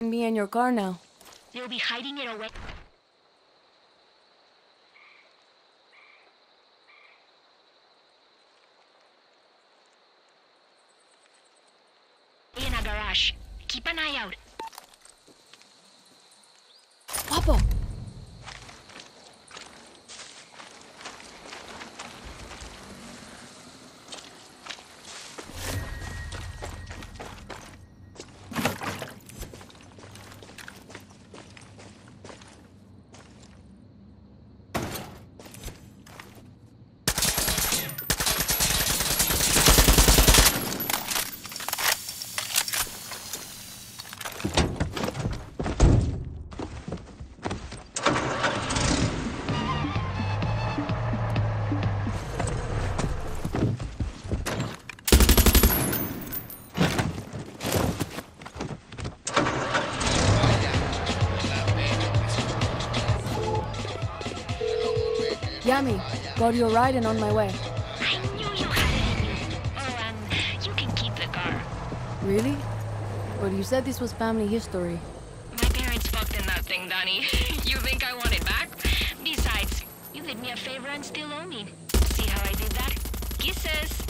Me in your car now. They'll be hiding it away. In a garage. Keep an eye out. Yami, got your ride and on my way. I knew you had it in you. Oh, and you can keep the car. Really? But you said this was family history. My parents fucked in that thing, Dani. you think I want it back? Besides, you did me a favor and still owe me. See how I did that? Kisses.